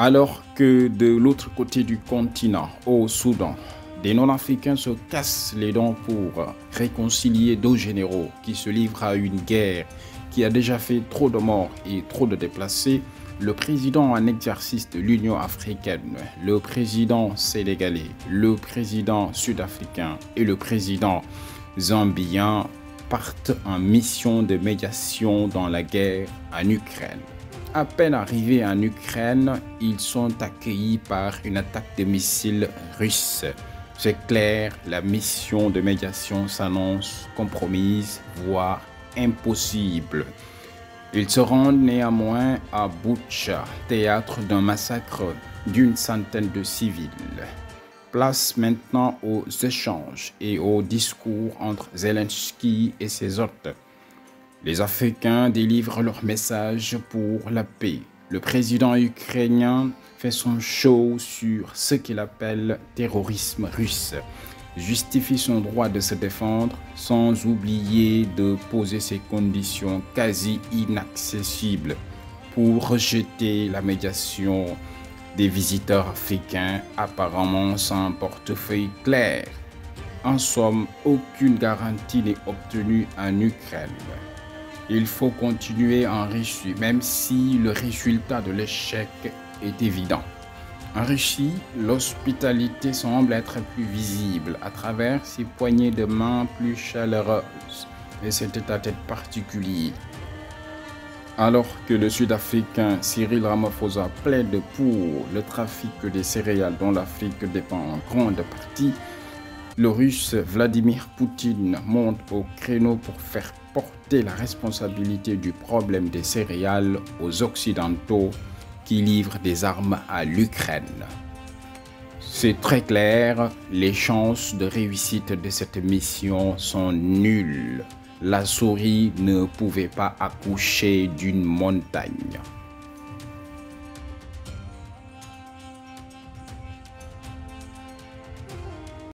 Alors que de l'autre côté du continent, au Soudan, des non-africains se cassent les dents pour réconcilier deux généraux qui se livrent à une guerre qui a déjà fait trop de morts et trop de déplacés, le président en exercice de l'Union africaine, le président sénégalais, le président sud-africain et le président zambien partent en mission de médiation dans la guerre en Ukraine. À peine arrivés en Ukraine, ils sont accueillis par une attaque de missiles russes. C'est clair, la mission de médiation s'annonce compromise, voire impossible. Ils se rendent néanmoins à Butcha, théâtre d'un massacre d'une centaine de civils. Place maintenant aux échanges et aux discours entre Zelensky et ses hôtes. Les Africains délivrent leur message pour la paix. Le président ukrainien fait son show sur ce qu'il appelle terrorisme russe, justifie son droit de se défendre sans oublier de poser ses conditions quasi inaccessibles pour rejeter la médiation des visiteurs africains apparemment sans portefeuille clair. En somme, aucune garantie n'est obtenue en Ukraine. Il faut continuer en Russie, même si le résultat de l'échec est évident. En Russie, l'hospitalité semble être plus visible à travers ses poignées de main plus chaleureuses et cet état-tête particulier. Alors que le Sud-Africain Cyril Ramaphosa plaide pour le trafic des céréales dont l'Afrique dépend en grande partie, le russe Vladimir Poutine monte au créneau pour faire porter la responsabilité du problème des céréales aux Occidentaux qui livrent des armes à l'Ukraine. C'est très clair, les chances de réussite de cette mission sont nulles. La souris ne pouvait pas accoucher d'une montagne.